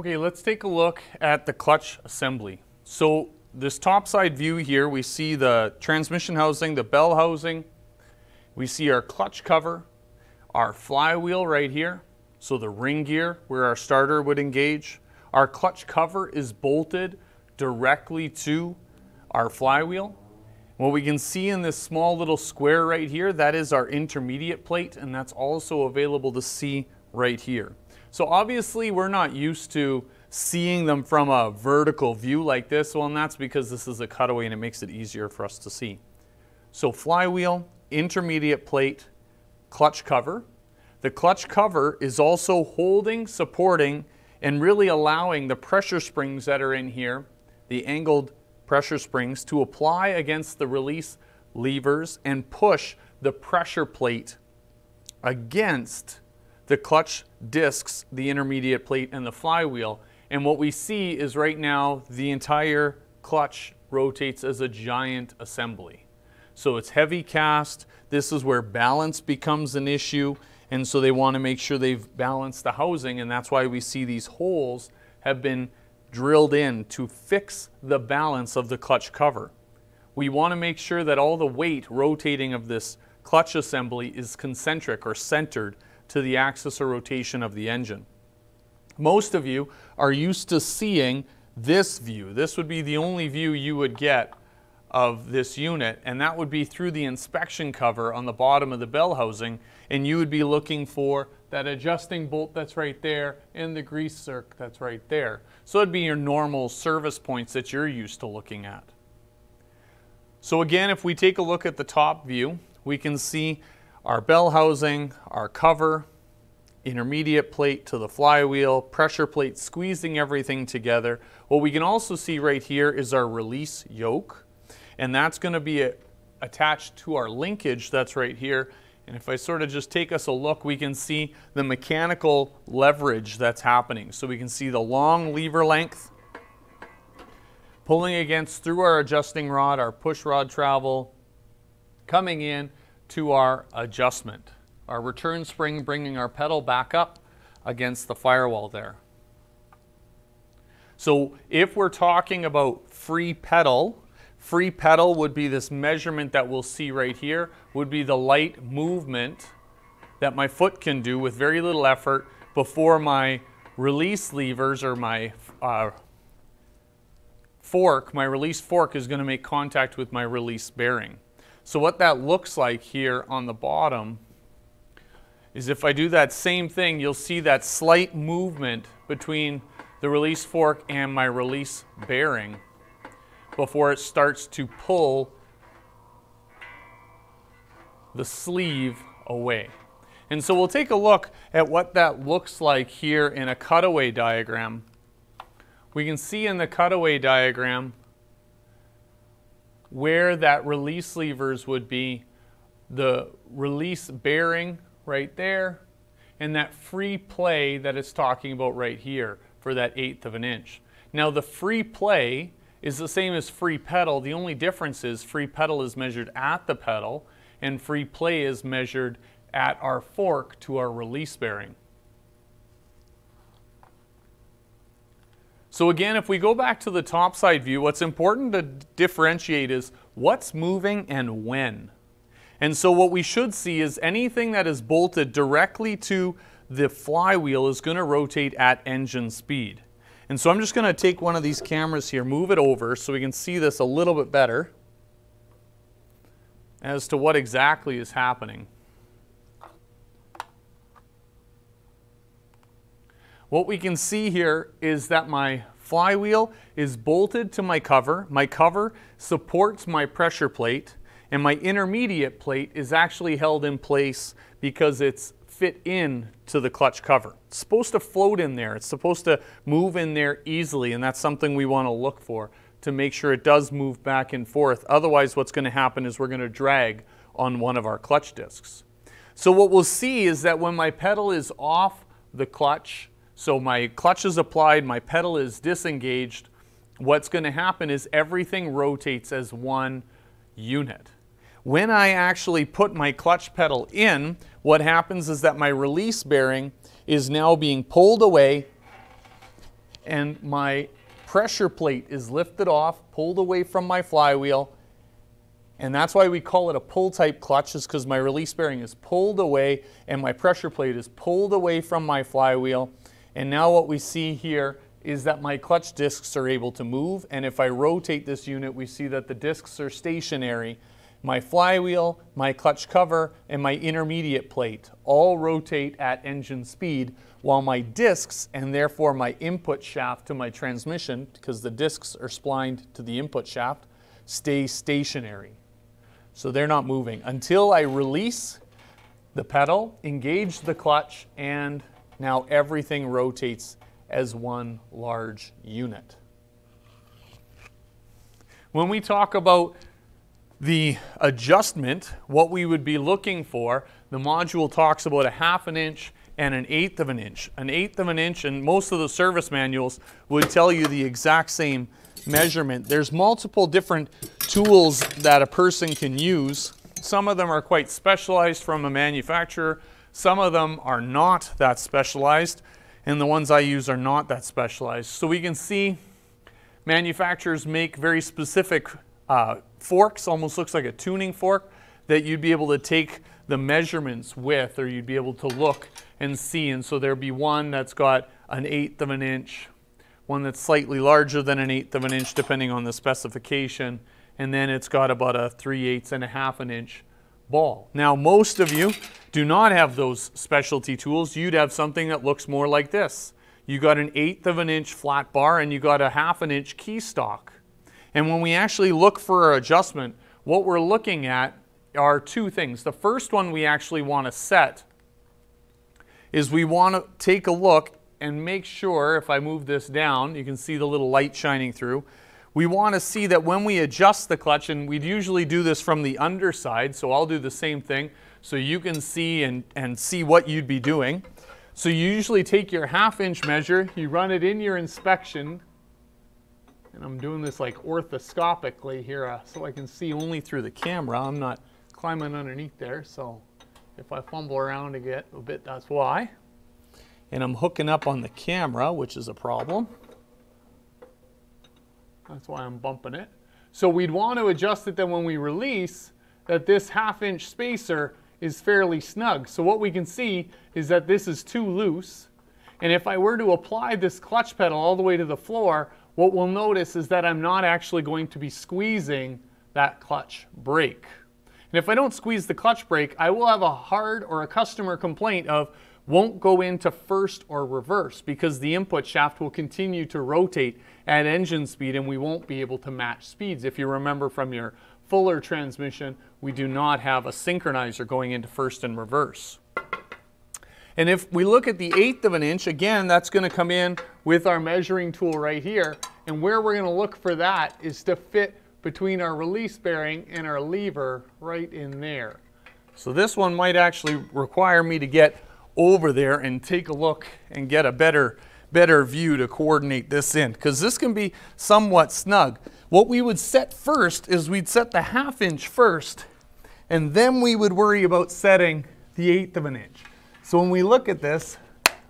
Okay, let's take a look at the clutch assembly. So this top side view here, we see the transmission housing, the bell housing, we see our clutch cover, our flywheel right here, so the ring gear where our starter would engage. Our clutch cover is bolted directly to our flywheel. What we can see in this small little square right here, that is our intermediate plate, and that's also available to see right here. So obviously we're not used to seeing them from a vertical view like this, well, and that's because this is a cutaway and it makes it easier for us to see. So flywheel, intermediate plate, clutch cover. The clutch cover is also holding, supporting, and really allowing the pressure springs that are in here, the angled pressure springs, to apply against the release levers and push the pressure plate against the clutch discs, the intermediate plate, and the flywheel. And what we see is right now the entire clutch rotates as a giant assembly. So it's heavy cast. This is where balance becomes an issue. And so they want to make sure they've balanced the housing. And that's why we see these holes have been drilled in to fix the balance of the clutch cover. We want to make sure that all the weight rotating of this clutch assembly is concentric or centered to the axis of rotation of the engine. Most of you are used to seeing this view. This would be the only view you would get of this unit, and that would be through the inspection cover on the bottom of the bell housing, and you would be looking for that adjusting bolt that's right there and the grease zerk that's right there. So it'd be your normal service points that you're used to looking at. So again, if we take a look at the top view, we can see our bell housing, our cover, intermediate plate to the flywheel, pressure plate squeezing everything together. What we can also see right here is our release yoke, and that's going to be attached to our linkage that's right here. And if I sort of just take us a look, we can see the mechanical leverage that's happening. So we can see the long lever length pulling against through our adjusting rod, our push rod travel, coming in, to our adjustment. Our return spring bringing our pedal back up against the firewall there. So if we're talking about free pedal, free pedal would be this measurement that we'll see right here, would be the light movement that my foot can do with very little effort before my release levers or my uh, fork, my release fork is going to make contact with my release bearing. So what that looks like here on the bottom is if I do that same thing, you'll see that slight movement between the release fork and my release bearing before it starts to pull the sleeve away. And so we'll take a look at what that looks like here in a cutaway diagram. We can see in the cutaway diagram where that release levers would be the release bearing right there and that free play that it's talking about right here for that eighth of an inch. Now the free play is the same as free pedal. The only difference is free pedal is measured at the pedal and free play is measured at our fork to our release bearing. So again, if we go back to the top side view, what's important to differentiate is what's moving and when. And so what we should see is anything that is bolted directly to the flywheel is going to rotate at engine speed. And so I'm just going to take one of these cameras here, move it over so we can see this a little bit better as to what exactly is happening. What we can see here is that my flywheel is bolted to my cover. My cover supports my pressure plate and my intermediate plate is actually held in place because it's fit in to the clutch cover. It's supposed to float in there. It's supposed to move in there easily and that's something we want to look for to make sure it does move back and forth. Otherwise what's going to happen is we're going to drag on one of our clutch discs. So what we'll see is that when my pedal is off the clutch, so my clutch is applied, my pedal is disengaged. What's going to happen is everything rotates as one unit. When I actually put my clutch pedal in, what happens is that my release bearing is now being pulled away and my pressure plate is lifted off, pulled away from my flywheel, and that's why we call it a pull type clutch is because my release bearing is pulled away and my pressure plate is pulled away from my flywheel. And now what we see here is that my clutch discs are able to move. And if I rotate this unit, we see that the discs are stationary. My flywheel, my clutch cover, and my intermediate plate all rotate at engine speed while my discs and therefore my input shaft to my transmission, because the discs are splined to the input shaft, stay stationary. So they're not moving until I release the pedal, engage the clutch, and now everything rotates as one large unit. When we talk about the adjustment, what we would be looking for, the module talks about a half an inch and an eighth of an inch. An eighth of an inch, and most of the service manuals would tell you the exact same measurement. There's multiple different tools that a person can use. Some of them are quite specialized from a manufacturer. Some of them are not that specialized, and the ones I use are not that specialized. So we can see manufacturers make very specific uh, forks, almost looks like a tuning fork, that you'd be able to take the measurements with, or you'd be able to look and see. And so there'd be one that's got an eighth of an inch, one that's slightly larger than an eighth of an inch depending on the specification, and then it's got about a 3 eighths and a half an inch ball. Now most of you do not have those specialty tools. You'd have something that looks more like this. You got an eighth of an inch flat bar and you got a half an inch key stock. And when we actually look for our adjustment, what we're looking at are two things. The first one we actually want to set is we want to take a look and make sure, if I move this down, you can see the little light shining through. We want to see that when we adjust the clutch, and we'd usually do this from the underside, so I'll do the same thing so you can see and, and see what you'd be doing. So you usually take your half inch measure, you run it in your inspection, and I'm doing this like orthoscopically here uh, so I can see only through the camera. I'm not climbing underneath there, so if I fumble around to get a bit, that's why and I'm hooking up on the camera, which is a problem. That's why I'm bumping it. So we'd want to adjust it then when we release that this half inch spacer is fairly snug. So what we can see is that this is too loose. And if I were to apply this clutch pedal all the way to the floor, what we'll notice is that I'm not actually going to be squeezing that clutch brake. And if I don't squeeze the clutch brake, I will have a hard or a customer complaint of, won't go into first or reverse because the input shaft will continue to rotate at engine speed and we won't be able to match speeds. If you remember from your Fuller transmission, we do not have a synchronizer going into first and reverse. And if we look at the eighth of an inch, again, that's going to come in with our measuring tool right here. And where we're going to look for that is to fit between our release bearing and our lever right in there. So this one might actually require me to get over there and take a look and get a better, better view to coordinate this in because this can be somewhat snug. What we would set first is we'd set the half inch first and then we would worry about setting the eighth of an inch. So when we look at this,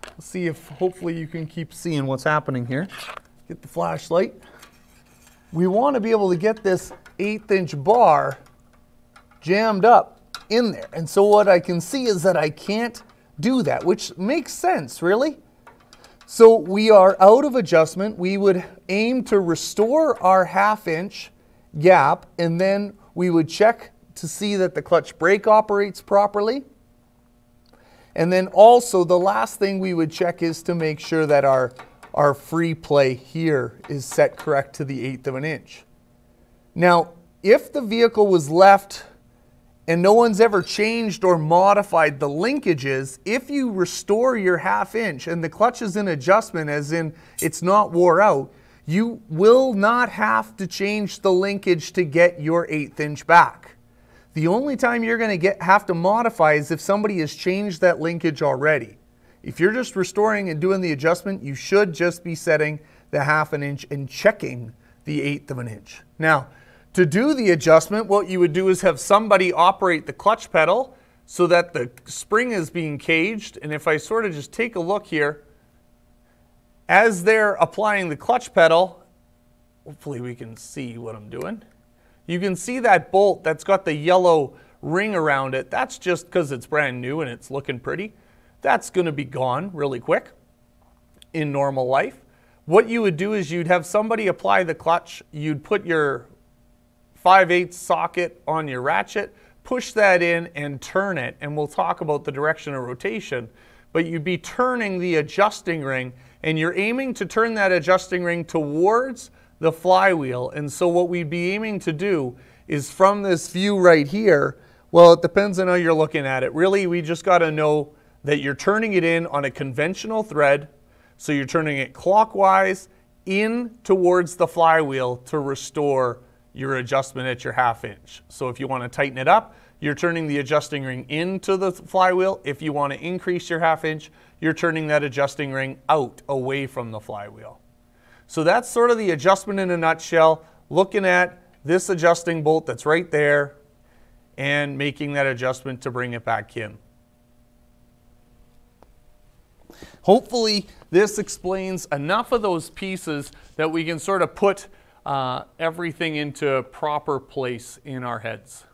let's see if hopefully you can keep seeing what's happening here. Get the flashlight. We want to be able to get this eighth inch bar jammed up in there. And so what I can see is that I can't do that, which makes sense, really. So we are out of adjustment. We would aim to restore our half inch gap and then we would check to see that the clutch brake operates properly. And then also the last thing we would check is to make sure that our, our free play here is set correct to the eighth of an inch. Now, if the vehicle was left and no one's ever changed or modified the linkages, if you restore your half inch and the clutch is in adjustment, as in it's not wore out, you will not have to change the linkage to get your eighth inch back. The only time you're going to get have to modify is if somebody has changed that linkage already. If you're just restoring and doing the adjustment, you should just be setting the half an inch and checking the eighth of an inch. Now, to do the adjustment, what you would do is have somebody operate the clutch pedal so that the spring is being caged. And if I sort of just take a look here as they're applying the clutch pedal, hopefully we can see what I'm doing. You can see that bolt that's got the yellow ring around it. That's just because it's brand new and it's looking pretty. That's going to be gone really quick in normal life. What you would do is you'd have somebody apply the clutch, you'd put your 5 8 socket on your ratchet, push that in and turn it, and we'll talk about the direction of rotation, but you'd be turning the adjusting ring and you're aiming to turn that adjusting ring towards the flywheel. And so what we'd be aiming to do is from this view right here, well, it depends on how you're looking at it. Really, we just got to know that you're turning it in on a conventional thread. So you're turning it clockwise in towards the flywheel to restore your adjustment at your half inch. So if you want to tighten it up, you're turning the adjusting ring into the flywheel. If you want to increase your half inch, you're turning that adjusting ring out away from the flywheel. So that's sort of the adjustment in a nutshell, looking at this adjusting bolt that's right there and making that adjustment to bring it back in. Hopefully this explains enough of those pieces that we can sort of put uh, everything into a proper place in our heads.